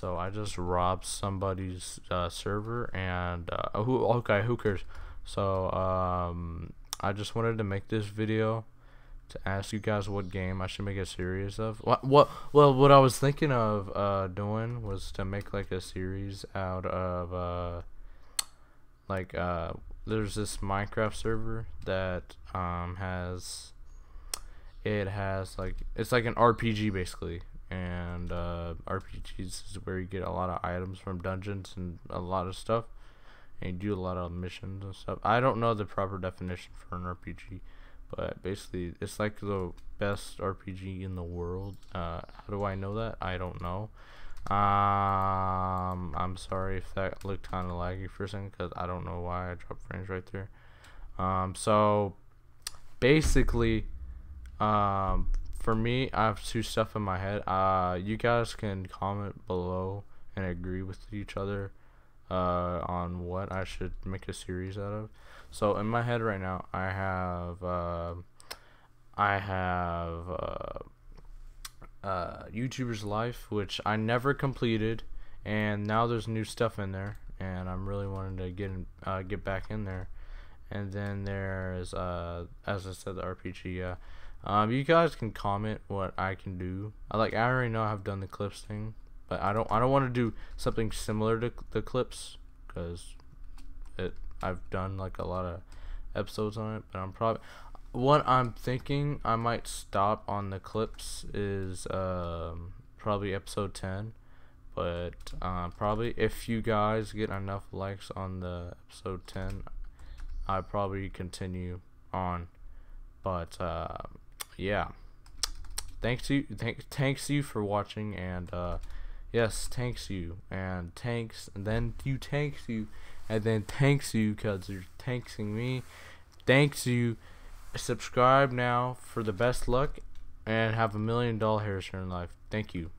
So I just robbed somebody's uh, server and uh, who okay who cares? So um, I just wanted to make this video to ask you guys what game I should make a series of. What what well what I was thinking of uh, doing was to make like a series out of uh, like uh, there's this Minecraft server that um, has it has like it's like an RPG basically and uh, RPGs is where you get a lot of items from dungeons and a lot of stuff and you do a lot of missions and stuff. I don't know the proper definition for an RPG, but basically it's like the best RPG in the world. Uh, how do I know that? I don't know. Um, I'm sorry if that looked kind of laggy for a second because I don't know why I dropped frames right there. Um, so basically, um, for me, I have two stuff in my head. Uh, you guys can comment below and agree with each other uh, on what I should make a series out of. So in my head right now, I have uh, I have uh, uh, YouTuber's Life, which I never completed, and now there's new stuff in there, and I'm really wanting to get uh, get back in there. And then there's uh, as I said, the RPG. Um, you guys can comment what I can do. I like I already know I've done the clips thing, but I don't I don't want to do something similar to the clips because it I've done like a lot of episodes on it, but I'm probably what I'm thinking I might stop on the clips is um, probably episode 10 but uh, probably if you guys get enough likes on the episode 10 I probably continue on but uh, yeah. Thanks you thank, thanks you for watching and uh, yes thanks you and thanks and then you thanks you and then thanks you because you're thanksing me. Thanks you. Subscribe now for the best luck and have a million dollar hairs in life. Thank you